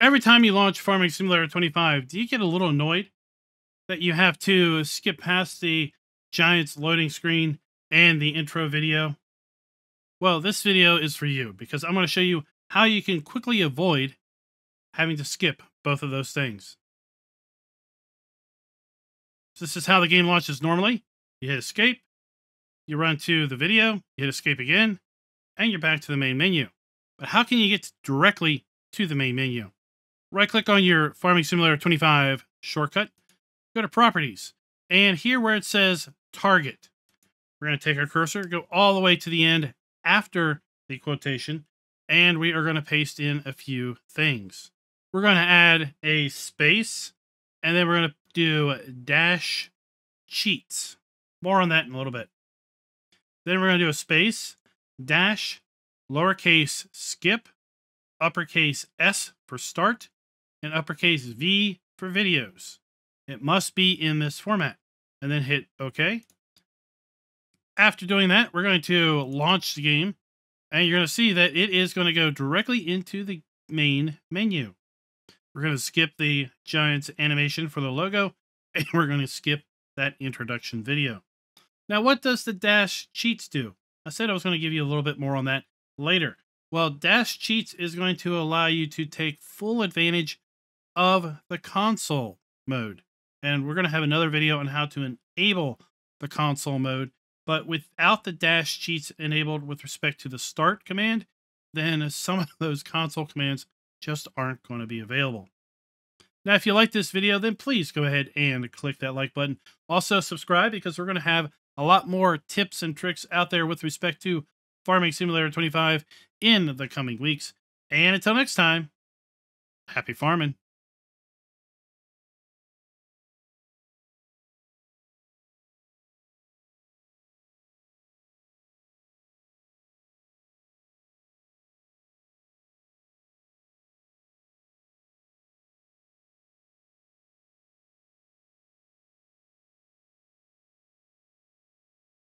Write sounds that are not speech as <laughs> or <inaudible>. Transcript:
every time you launch Farming Simulator 25, do you get a little annoyed that you have to skip past the Giants loading screen and the intro video? Well, this video is for you because I'm going to show you how you can quickly avoid having to skip both of those things. So this is how the game launches normally. You hit escape, you run to the video, you hit escape again, and you're back to the main menu. But how can you get directly to the main menu? Right click on your Farming Simulator 25 shortcut, go to Properties, and here where it says Target, we're going to take our cursor, go all the way to the end after the quotation, and we are going to paste in a few things. We're going to add a space, and then we're going to do dash cheats. More on that in a little bit. Then we're going to do a space, dash, lowercase skip, uppercase S for start, and uppercase V for videos. It must be in this format. And then hit OK. After doing that, we're going to launch the game. And you're going to see that it is going to go directly into the main menu. We're going to skip the Giants animation for the logo. <laughs> And we're going to skip that introduction video. Now, what does the dash cheats do? I said I was going to give you a little bit more on that later. Well, dash cheats is going to allow you to take full advantage of the console mode. And we're going to have another video on how to enable the console mode. But without the dash cheats enabled with respect to the start command, then some of those console commands just aren't going to be available. Now, if you like this video, then please go ahead and click that like button. Also, subscribe because we're going to have a lot more tips and tricks out there with respect to Farming Simulator 25 in the coming weeks. And until next time, happy farming.